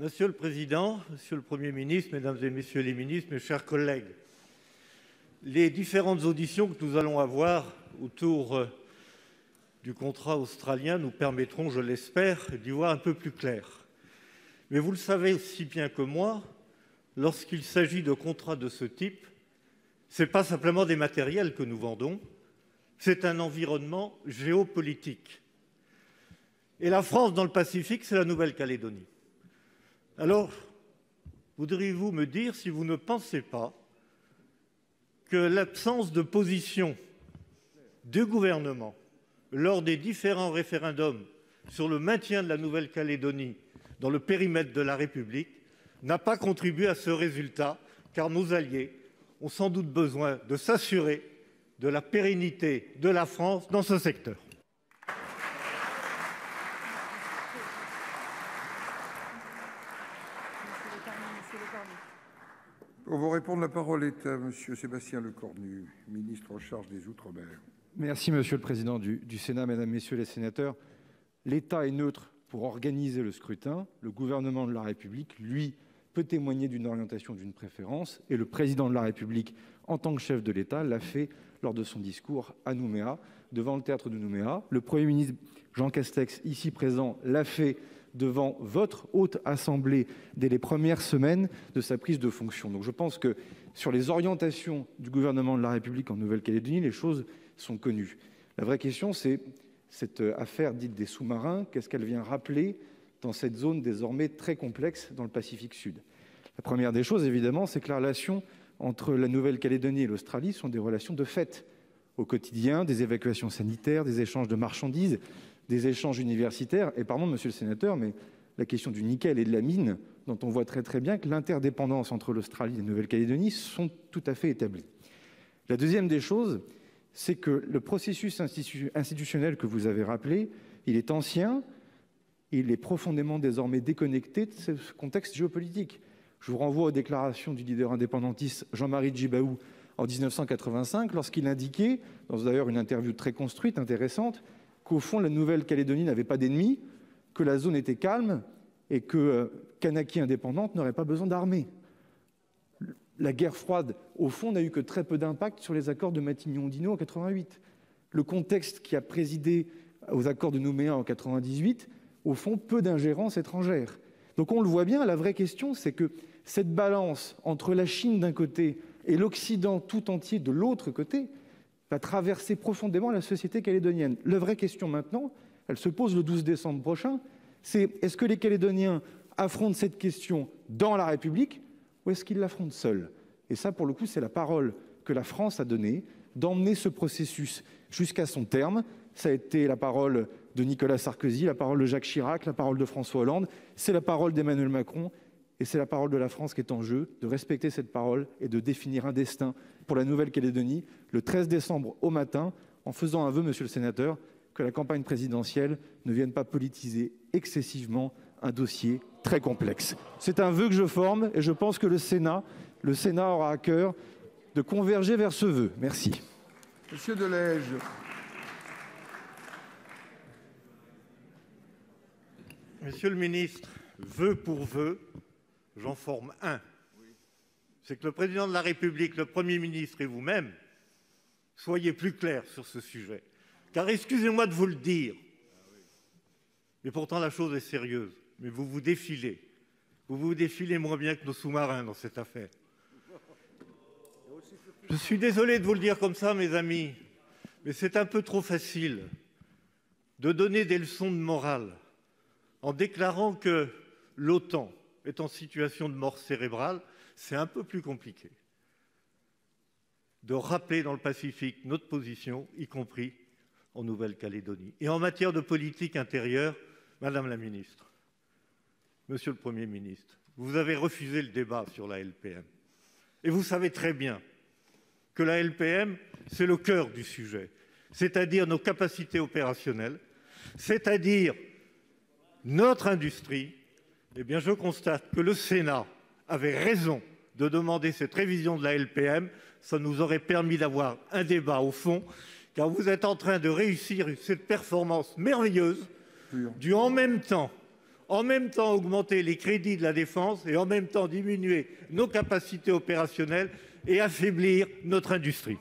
Monsieur le président, monsieur le Premier ministre, mesdames, messieurs les ministres, mes chers collègues, les différentes auditions que nous allons avoir autour euh, du contrat australien nous permettront, je l'espère, d'y voir un peu plus clair. Mais vous le savez aussi bien que moi, lorsqu'il s'agit de contrats de ce type, ce n'est pas simplement des matériels que nous vendons, c'est un environnement géopolitique. Et la France dans le Pacifique, c'est la Nouvelle-Calédonie. Alors, voudriez-vous me dire si vous ne pensez pas que l'absence de position du Gouvernement lors des différents référendums sur le maintien de la Nouvelle-Calédonie dans le périmètre de la République n'a pas contribué à ce résultat, car nos alliés ont sans doute besoin de s'assurer de la pérennité de la France dans ce secteur. Pour vous répondre, la parole est à M. Sébastien Lecornu, ministre en charge des Outre-mer. Merci, Monsieur le Président du Sénat, Mesdames, Messieurs les sénateurs. L'État est neutre pour organiser le scrutin. Le gouvernement de la République, lui, peut témoigner d'une orientation, d'une préférence, et le président de la République, en tant que chef de l'État, l'a fait lors de son discours à Nouméa, devant le théâtre de Nouméa. Le Premier ministre Jean Castex, ici présent, l'a fait devant votre haute assemblée dès les premières semaines de sa prise de fonction. Donc je pense que sur les orientations du gouvernement de la République en Nouvelle-Calédonie, les choses sont connues. La vraie question, c'est cette affaire dite des sous-marins, qu'est-ce qu'elle vient rappeler dans cette zone désormais très complexe dans le Pacifique Sud? La première des choses, évidemment, c'est que la relation entre la Nouvelle-Calédonie et l'Australie sont des relations de fait au quotidien, des évacuations sanitaires, des échanges de marchandises, des échanges universitaires. Et pardon, monsieur le sénateur, mais la question du nickel et de la mine, dont on voit très très bien que l'interdépendance entre l'Australie et la Nouvelle-Calédonie sont tout à fait établies. La deuxième des choses, c'est que le processus institutionnel que vous avez rappelé, il est ancien, il est profondément désormais déconnecté de ce contexte géopolitique. Je vous renvoie aux déclarations du leader indépendantiste Jean-Marie Djibaou en 1985, lorsqu'il indiquait, dans d'ailleurs une interview très construite, intéressante, qu'au fond, la Nouvelle-Calédonie n'avait pas d'ennemis, que la zone était calme et que euh, Kanaki indépendante n'aurait pas besoin d'armée. La guerre froide, au fond, n'a eu que très peu d'impact sur les accords de Matignon-Dino en 88. Le contexte qui a présidé aux accords de Nouméa en 98, au fond, peu d'ingérence étrangère. Donc on le voit bien, la vraie question, c'est que cette balance entre la Chine d'un côté et l'Occident tout entier de l'autre côté, va traverser profondément la société calédonienne. La vraie question maintenant, elle se pose le 12 décembre prochain, c'est est-ce que les Calédoniens affrontent cette question dans la République ou est-ce qu'ils l'affrontent seuls? Et ça, pour le coup, c'est la parole que la France a donnée d'emmener ce processus jusqu'à son terme. Ça a été la parole de Nicolas Sarkozy, la parole de Jacques Chirac, la parole de François Hollande, c'est la parole d'Emmanuel Macron et c'est la parole de la France qui est en jeu, de respecter cette parole et de définir un destin pour la Nouvelle-Calédonie le 13 décembre au matin, en faisant un vœu, monsieur le sénateur, que la campagne présidentielle ne vienne pas politiser excessivement un dossier très complexe. C'est un vœu que je forme et je pense que le Sénat, le Sénat aura à cœur de converger vers ce vœu. Merci. Monsieur Delège. Monsieur le ministre, vœu pour vœu, j'en forme un. C'est que le président de la République, le Premier ministre et vous-même soyez plus clairs sur ce sujet. Car excusez-moi de vous le dire, mais pourtant la chose est sérieuse. Mais vous vous défilez. Vous vous défilez moins bien que nos sous-marins dans cette affaire. Je suis désolé de vous le dire comme ça, mes amis, mais c'est un peu trop facile de donner des leçons de morale en déclarant que l'OTAN est en situation de mort cérébrale, c'est un peu plus compliqué de rappeler dans le Pacifique notre position, y compris en Nouvelle-Calédonie. Et en matière de politique intérieure, Madame la Ministre, Monsieur le Premier ministre, vous avez refusé le débat sur la LPM. Et vous savez très bien que la LPM, c'est le cœur du sujet, c'est-à-dire nos capacités opérationnelles, c'est-à-dire notre industrie, eh bien, je constate que le Sénat avait raison de demander cette révision de la LPM. Ça nous aurait permis d'avoir un débat au fond, car vous êtes en train de réussir cette performance merveilleuse du en même temps en même temps augmenter les crédits de la défense et en même temps diminuer nos capacités opérationnelles et affaiblir notre industrie.